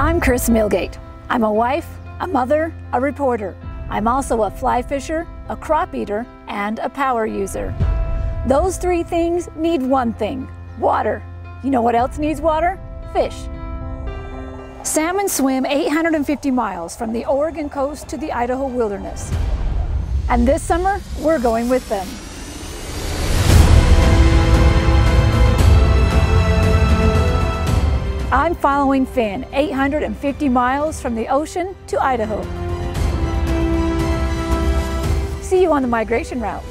I'm Kris Millgate. I'm a wife, a mother, a reporter. I'm also a fly fisher, a crop eater, and a power user. Those three things need one thing, water. You know what else needs water? Fish. Salmon swim 850 miles from the Oregon coast to the Idaho wilderness. And this summer, we're going with them. I'm following Finn 850 miles from the ocean to Idaho. See you on the migration route.